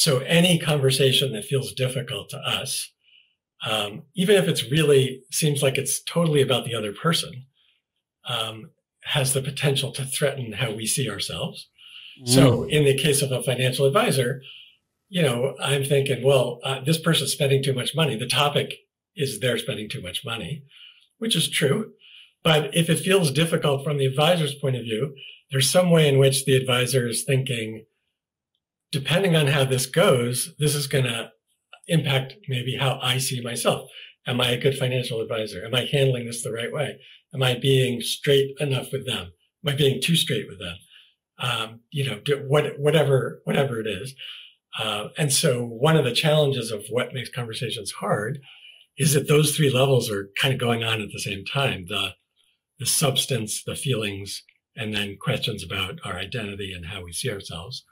So any conversation that feels difficult to us, um, even if it's really seems like it's totally about the other person, um, has the potential to threaten how we see ourselves. Mm. So in the case of a financial advisor, you know, I'm thinking, well, uh, this person's spending too much money. The topic is they're spending too much money, which is true. But if it feels difficult from the advisor's point of view, there's some way in which the advisor is thinking, depending on how this goes, this is going to impact maybe how I see myself. Am I a good financial advisor? Am I handling this the right way? Am I being straight enough with them? Am I being too straight with them? Um, you know, what, whatever, whatever it is. Uh, and so one of the challenges of what makes conversations hard is that those three levels are kind of going on at the same time. The, the substance, the feelings, and then questions about our identity and how we see ourselves.